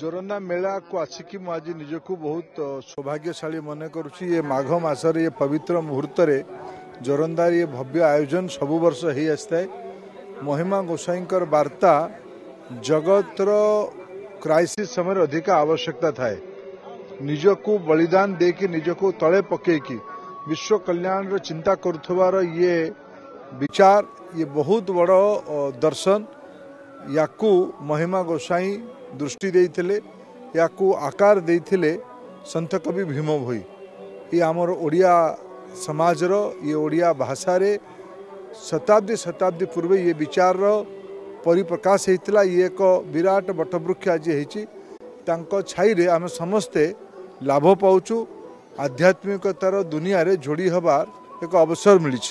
जोरंदा मेला को आसिकी मुझे निजक बहुत सौभाग्यशा मन कर माघ मसर पवित्र मुहूर्त जोरंदार ये भव्य आयोजन सब वर्ष हो आए महिमा गोसाई बार्ता जगत क्राइसी समय अधिक आवश्यकता थाए निजक बलिदान दे कि निजक तले पक विश्व कल्याण चिंता कर ये विचार ये बहुत बड़ दर्शन या महिमा गोसाई ଦୃଷ୍ଟି ଦେଇଥିଲେ ୟାକୁ ଆକାର ଦେଇଥିଲେ ସନ୍ଥକବି ଭୀମ ଭୋଇ ଇଏ ଆମର ଓଡ଼ିଆ ସମାଜର ଇଏ ଓଡ଼ିଆ ଭାଷାରେ ଶତାବ୍ଦୀ ଶତାବ୍ଦୀ ପୂର୍ବେ ଇଏ ବିଚାରର ପରିପ୍ରକାଶ ହେଇଥିଲା ଇଏ ଏକ ବିରାଟ ବଟବୃକ୍ଷ ଆଜି ହେଇଛି ତାଙ୍କ ଛାଇରେ ଆମେ ସମସ୍ତେ ଲାଭ ପାଉଛୁ ଆଧ୍ୟାତ୍ମିକତାର ଦୁନିଆରେ ଯୋଡ଼ି ହେବାର ଏକ ଅବସର ମିଳିଛି